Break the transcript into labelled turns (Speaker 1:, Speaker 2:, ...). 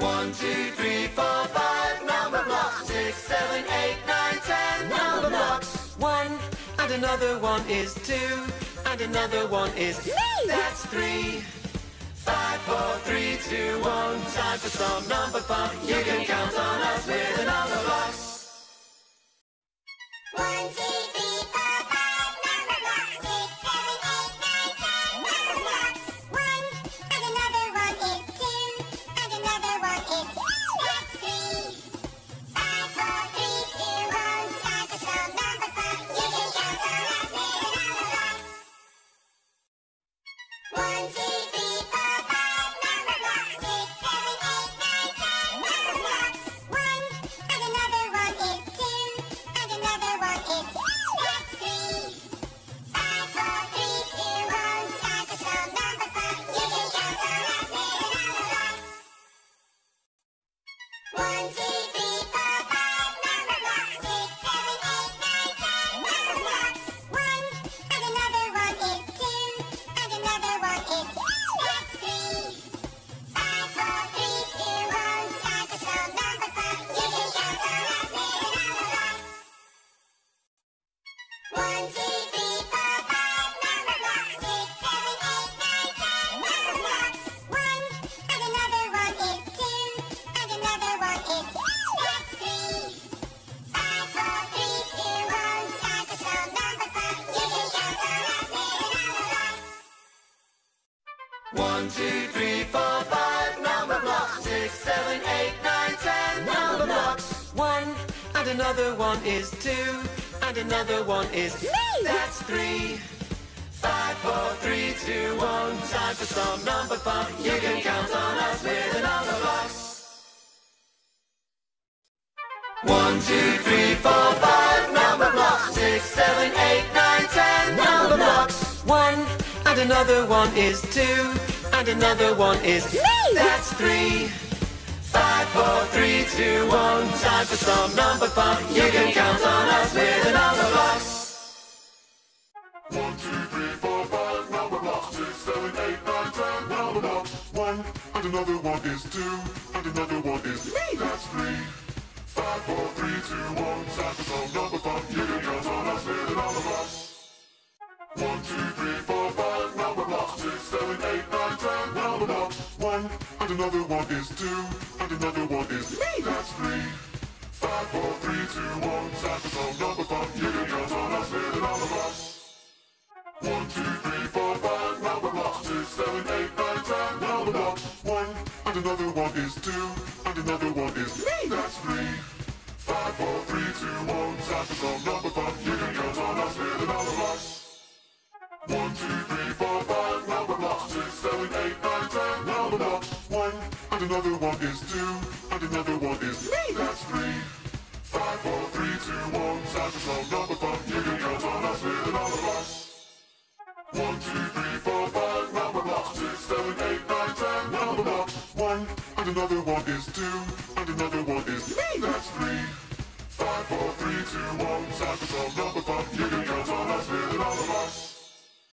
Speaker 1: One, two, three, four, five. Number blocks. Six, seven, eight, nine, ten. Number blocks. One, and another one is two, and another one is me. That's three. Five, four, three, two, one. Time for some number fun. You can count on us with a Numberblocks.
Speaker 2: One, two, three, four, five. Number blocks. Six, seven, eight, nine, ten. Number blocks. One, and another one is two, and another one is
Speaker 1: me. That's three. Five, four, three, two, one. Time for some number fun. You can count on us with a Numberblocks. One, two, three, four, five. Number blocks. Six, seven, eight, nine, ten. Number blocks. One, and another one is two, and another one is me. That's three. Five, four, three, two, one. Time for some number fun. You can count on us with a number box.
Speaker 3: One, two, three, four, five, number blocks. Six, seven, eight, nine, ten, number blocks. One, and another one is two, and another one is me. That's three. Five, four, three, two, one. Time for some number fun. You can count on us with a Numberblocks. And another one is two, and another one is me. That's three. Five, four, three, two, one. Time number fun. You can count on us with a number. One, two, three, four, five, number blocks. Six, seven, eight, nine, ten, number blocks. One, and another one is two, and another one is me. That's three. Five, four, three, two, one. Time number fun. You and another one is two, and another one is me. That's three. Five, four, three, two, one. Time for some number fun. You can count on us with a Numberblocks. One, two, three, four, five, number blocks. Six, seven, eight, nine, ten, number blocks. One, and another one is two, and another one is me. That's three. Five, four, three, two, one. Time for some number fun. You can